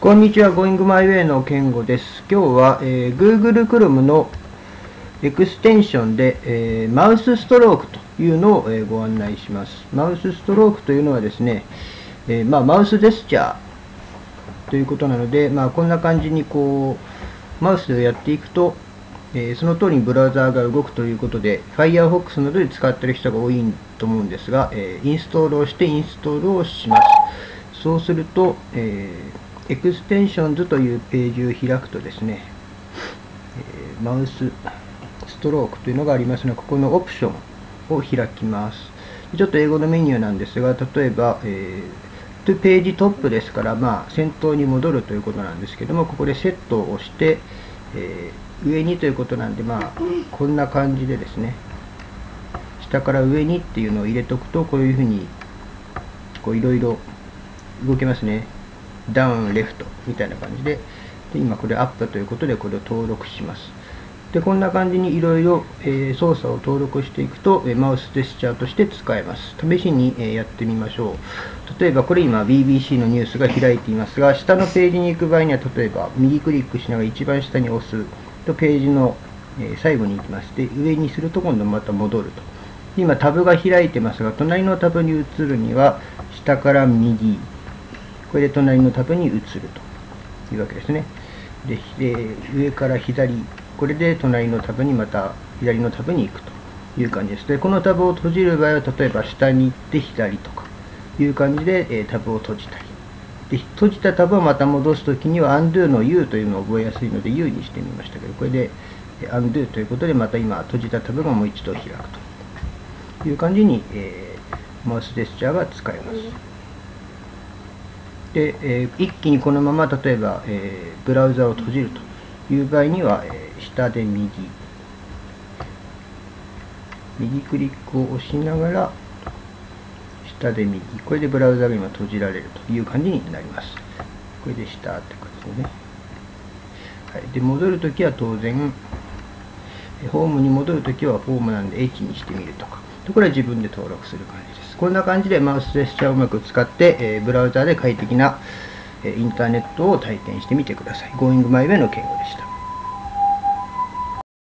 こんにちは、Going My Way の健吾です。今日は、えー、Google Chrome のエクステンションで、えー、マウスストロークというのを、えー、ご案内します。マウスストロークというのはですね、えまあ、マウスジェスチャーということなので、まあ、こんな感じにこうマウスでやっていくと、えその通りにブラウザーが動くということで、Firefox などで使っている人が多いと思うんですが、えインストールをしてインストールをします。そうすると、えー Extensions というページを開くとですね、え Mouse Stroke というのがありますので、ここのオプションを開きます。ちょっと英語のメニューなんですが、例えば、えー、 page top ですから、まあ、先頭に戻るということなんですけども、ここでセットを押して、えー、上にということなんで、まあ、こんな感じでですね、下から上にっていうのを入れとくと、こういうふうに、こういろいろ動けますね。ダウン、レフトみたいな感じで、で今これアップということでこれを登録します。で、こんな感じにいろいろ操作を登録していくと、マウスジェスチャーとして使えます。試しに、えやってみましょう。例えばこれ今 BBC のニュースが開いていますが、下のページに行く場合には例えば右クリックしながら一番下に押すとページの、最後に行きます。で、上にすると今度また戻ると。今タブが開いてますが、隣のタブに移るには下から右、これで隣のタブに移るというわけですね。で、で上から左、これで隣のタブにまた左のタブに行くという感じです。で、このタブを閉じる場合は、例えば下に行って左とかいう感じで、えタブを閉じたり。で、閉じたタブをまた戻すときには undo の U というのを覚えやすいので U にしてみましたけど、これで undo ということでまた今閉じたタブがもう一度開くという感じに、えー、マウスジェスチャーが使えます。で、えー、一気にこのまま例えば、えー、ブラウザを閉じるという場合には、えー、下で右右クリックを押しながら下で右これでブラウザが今閉じられるという感じになります。これで下って感じですね、はい、で戻るときは当然ホームに戻るときはホームなんで H にしてみるとか。これは自分で登録する感じです。こんな感じでマウスジェスチャーをうまく使って、えー、ブラウザで快適な、えインターネットを体験してみてください。Going My Way の敬語でした。